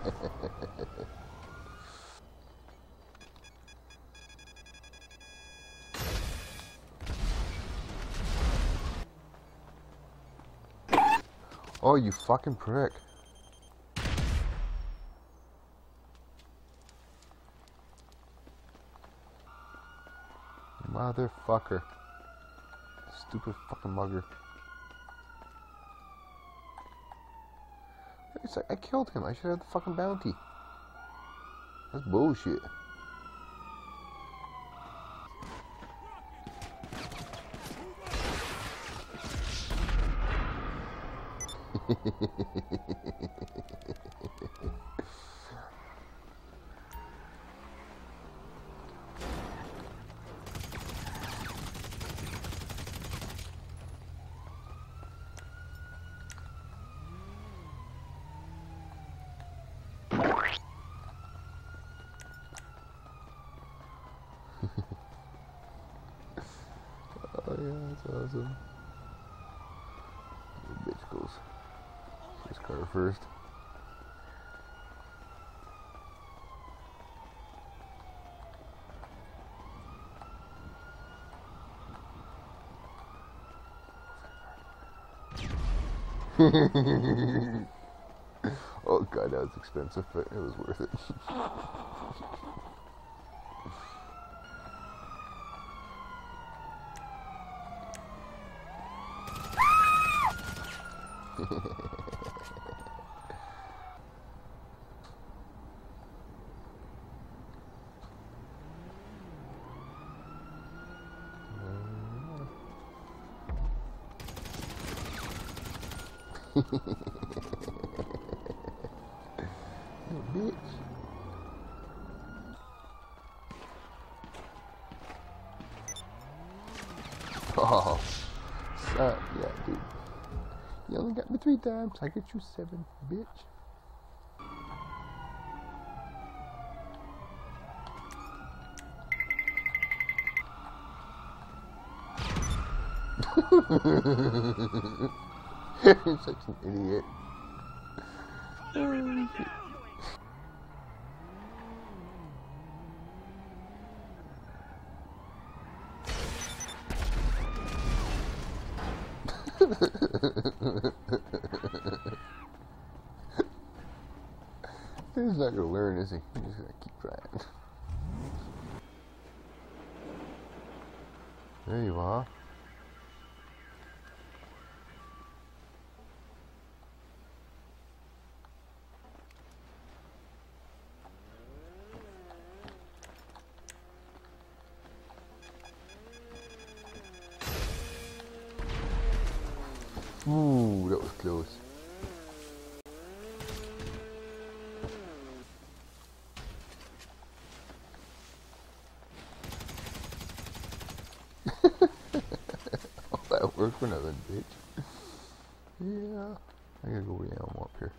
oh, you fucking prick. Motherfucker. Stupid fucking mugger. It's like I killed him. I should have the fucking bounty. That's bullshit. Oh yeah, that's awesome. The bitch goes. Car first. oh god, that was expensive, but it was worth it. You bitch. Oh, suck, yeah, dude. You only got me three times. I get you seven, bitch. You're such an idiot. He's not gonna learn, is he? He's just gonna keep trying. There you are. Ooh, that worked for nothing, bitch. Yeah. I gotta go reammo up here.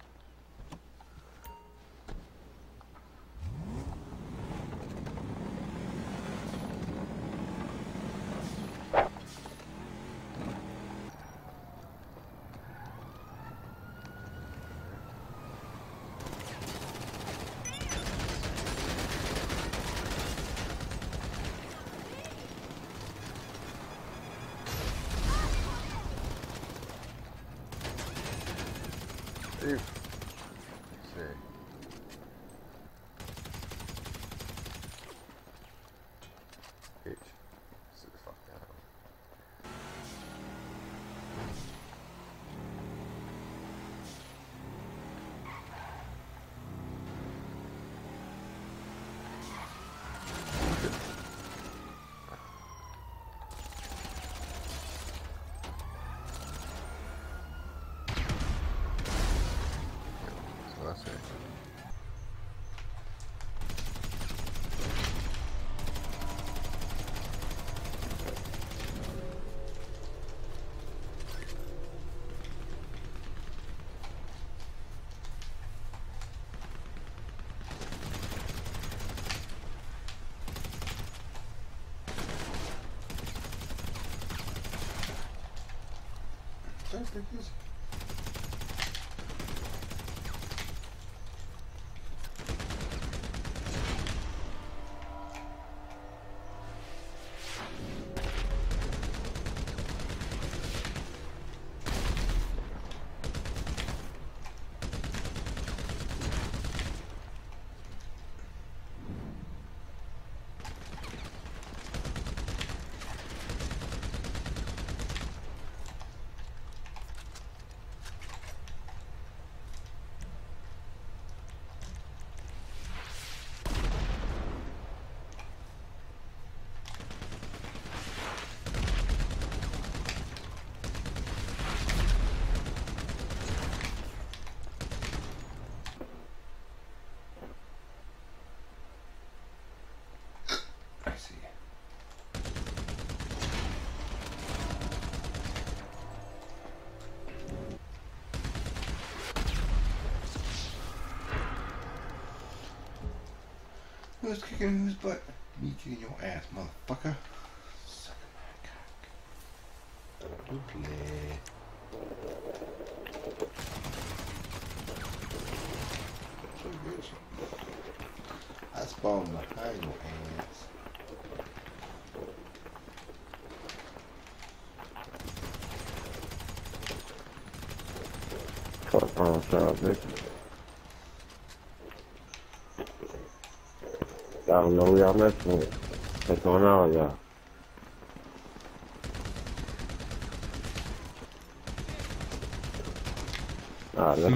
Dude. Who's kicking his butt? Me kicking your ass, motherfucker. Suck my cock. Play. I spawned behind your ass. Fuck wrong y'all, bitch. Tamam ne uyanır mı? Kötü ona ya. Nerede?